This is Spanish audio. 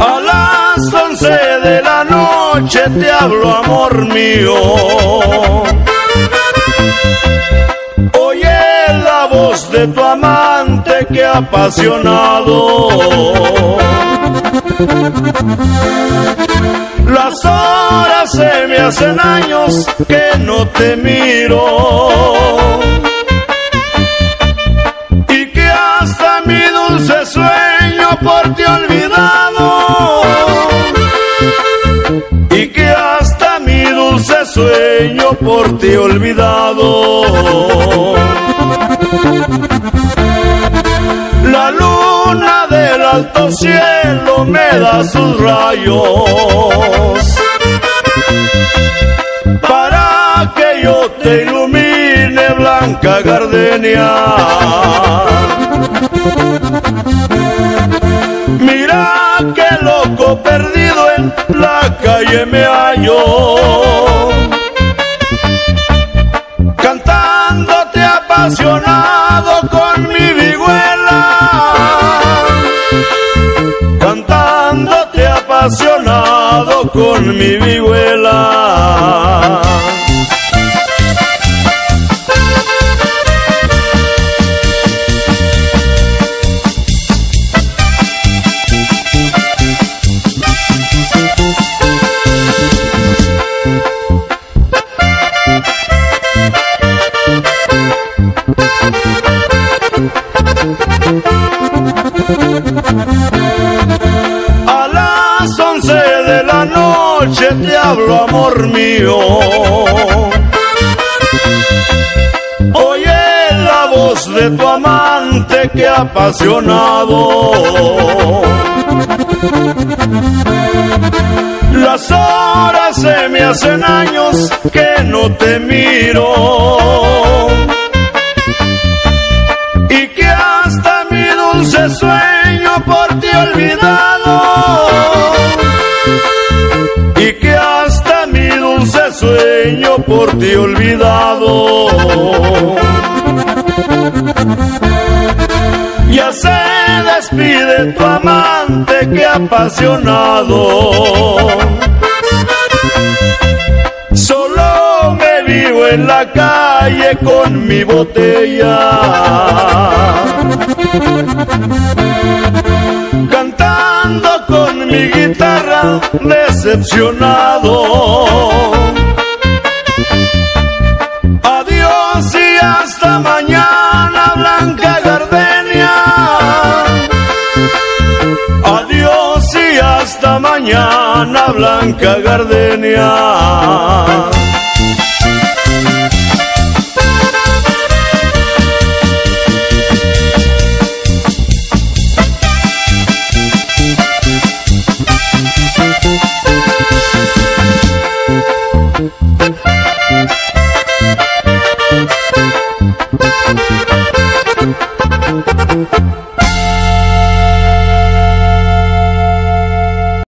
A las once de la noche te hablo, amor mío. Oye la voz de tu amante que apasionado. Las horas se me hacen años que no te miro. Mi dulce sueño por ti olvidado. Y que hasta mi dulce sueño por ti olvidado. La luna del alto cielo me da sus rayos para que yo te ilumine, blanca gardenia. La calle me hallo. Cantándote apasionado con mi vihuela. Cantándote apasionado con mi vihuela. Te hablo, amor mío. Oye la voz de tu amante que apasionado. Las horas se me hacen años que no te miro. Y que hasta mi dulce sueño por ti olvidado. Que hasta mi dulce sueño por ti olvidado. Ya se despide tu amante que apasionado. Solo me vivo en la calle con mi botella. Decepcionado. Adiós y hasta mañana, Blanca Gardenia. Adiós y hasta mañana, Blanca Gardenia.